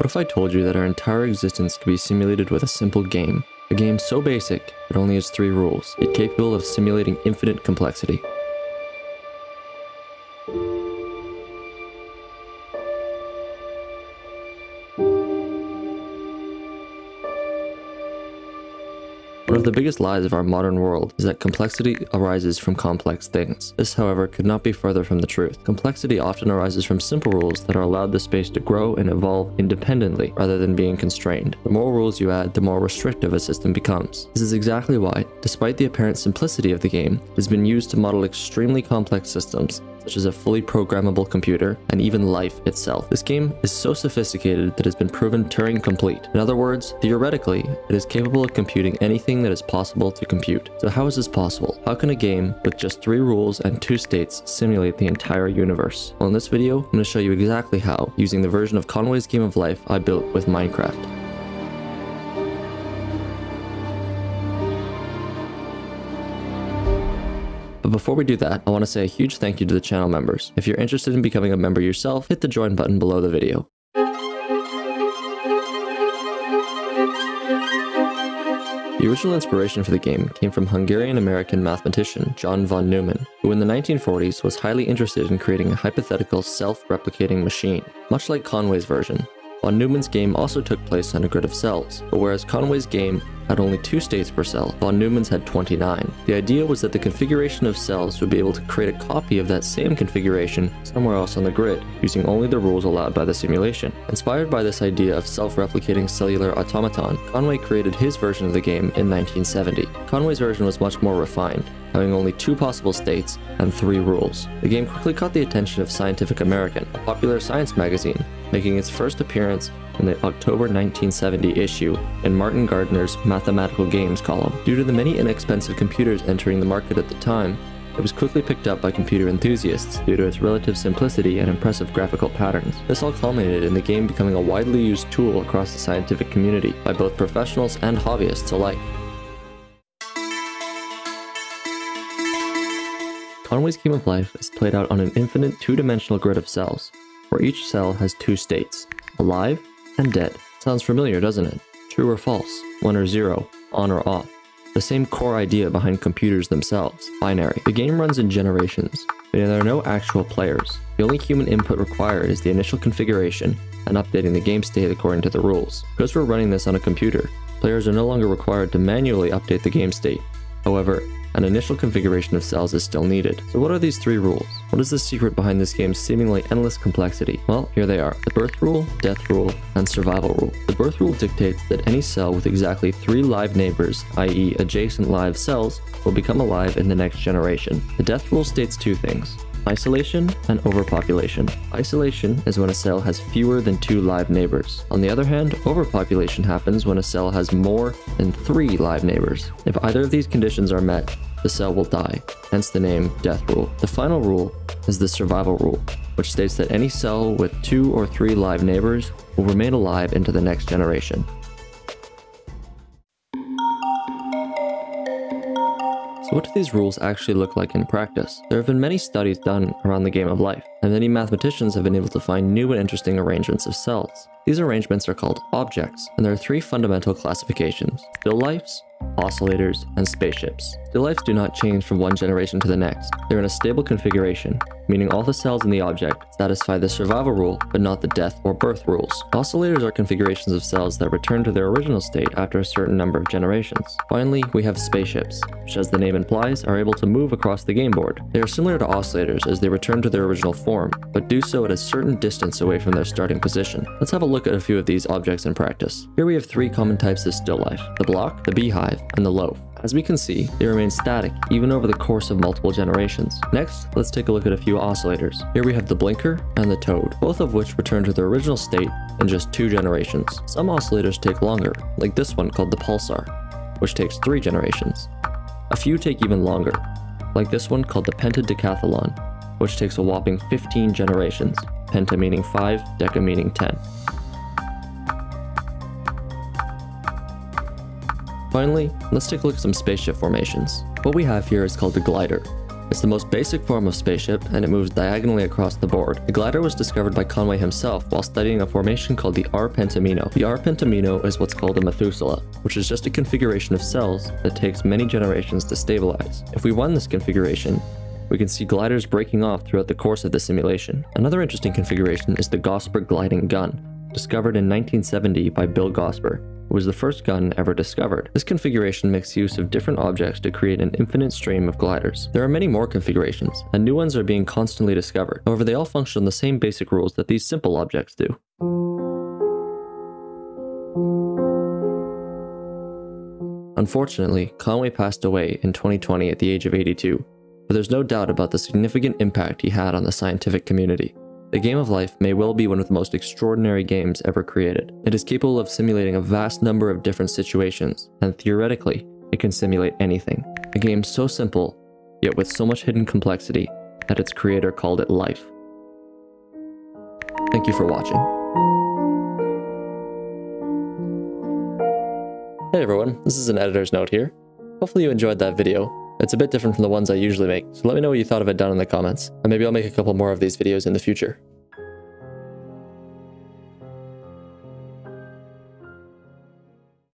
What if I told you that our entire existence could be simulated with a simple game? A game so basic, it only has three rules, yet capable of simulating infinite complexity. One of the biggest lies of our modern world is that complexity arises from complex things. This, however, could not be further from the truth. Complexity often arises from simple rules that are allowed the space to grow and evolve independently rather than being constrained. The more rules you add, the more restrictive a system becomes. This is exactly why, despite the apparent simplicity of the game, it has been used to model extremely complex systems such as a fully programmable computer, and even life itself. This game is so sophisticated that it has been proven Turing complete. In other words, theoretically, it is capable of computing anything that is possible to compute. So how is this possible? How can a game with just three rules and two states simulate the entire universe? Well, in this video, I'm going to show you exactly how, using the version of Conway's Game of Life I built with Minecraft. But before we do that, I want to say a huge thank you to the channel members. If you're interested in becoming a member yourself, hit the join button below the video. The original inspiration for the game came from Hungarian-American mathematician John von Neumann, who in the 1940s was highly interested in creating a hypothetical self-replicating machine. Much like Conway's version, Von Neumann's game also took place on a grid of cells, but whereas Conway's game had only two states per cell, von Neumann's had 29. The idea was that the configuration of cells would be able to create a copy of that same configuration somewhere else on the grid, using only the rules allowed by the simulation. Inspired by this idea of self-replicating cellular automaton, Conway created his version of the game in 1970. Conway's version was much more refined, having only two possible states and three rules. The game quickly caught the attention of Scientific American, a popular science magazine, making its first appearance in the October 1970 issue in Martin Gardner's Mathematical Games column. Due to the many inexpensive computers entering the market at the time, it was quickly picked up by computer enthusiasts due to its relative simplicity and impressive graphical patterns. This all culminated in the game becoming a widely used tool across the scientific community by both professionals and hobbyists alike. Conway's Game of Life is played out on an infinite two-dimensional grid of cells, where each cell has two states, alive and dead. Sounds familiar, doesn't it? True or false, one or zero, on or off. The same core idea behind computers themselves, binary. The game runs in generations, but there are no actual players. The only human input required is the initial configuration and updating the game state according to the rules. Because we're running this on a computer, players are no longer required to manually update the game state. However, an initial configuration of cells is still needed. So what are these three rules? What is the secret behind this game's seemingly endless complexity? Well, here they are. The birth rule, death rule, and survival rule. The birth rule dictates that any cell with exactly three live neighbors, i.e. adjacent live cells, will become alive in the next generation. The death rule states two things. Isolation and overpopulation. Isolation is when a cell has fewer than two live neighbors. On the other hand, overpopulation happens when a cell has more than three live neighbors. If either of these conditions are met, the cell will die, hence the name death rule. The final rule is the survival rule, which states that any cell with two or three live neighbors will remain alive into the next generation. So what do these rules actually look like in practice? There have been many studies done around the game of life, and many mathematicians have been able to find new and interesting arrangements of cells. These arrangements are called objects, and there are three fundamental classifications, still lifes, oscillators, and spaceships. The lives do not change from one generation to the next. They're in a stable configuration, meaning all the cells in the object satisfy the survival rule, but not the death or birth rules. Oscillators are configurations of cells that return to their original state after a certain number of generations. Finally, we have spaceships, which as the name implies, are able to move across the game board. They are similar to oscillators as they return to their original form, but do so at a certain distance away from their starting position. Let's have a look at a few of these objects in practice. Here we have three common types of still life, the block, the beehive, and the loaf. As we can see, they remain static even over the course of multiple generations. Next, let's take a look at a few oscillators. Here we have the blinker and the toad, both of which return to their original state in just two generations. Some oscillators take longer, like this one called the pulsar, which takes three generations. A few take even longer, like this one called the pentadecathlon, which takes a whopping 15 generations, penta meaning 5, deca meaning 10. Finally, let's take a look at some spaceship formations. What we have here is called a glider. It's the most basic form of spaceship, and it moves diagonally across the board. The glider was discovered by Conway himself while studying a formation called the R pentomino. The R pentomino is what's called a Methuselah, which is just a configuration of cells that takes many generations to stabilize. If we run this configuration, we can see gliders breaking off throughout the course of the simulation. Another interesting configuration is the Gosper gliding gun, discovered in 1970 by Bill Gosper. Was the first gun ever discovered. This configuration makes use of different objects to create an infinite stream of gliders. There are many more configurations, and new ones are being constantly discovered. However, they all function on the same basic rules that these simple objects do. Unfortunately, Conway passed away in 2020 at the age of 82, but there's no doubt about the significant impact he had on the scientific community. The Game of Life may well be one of the most extraordinary games ever created. It is capable of simulating a vast number of different situations, and theoretically, it can simulate anything. A game so simple, yet with so much hidden complexity, that its creator called it life. Thank you for watching. Hey everyone, this is an editor's note here. Hopefully you enjoyed that video. It's a bit different from the ones I usually make, so let me know what you thought of it down in the comments, and maybe I'll make a couple more of these videos in the future.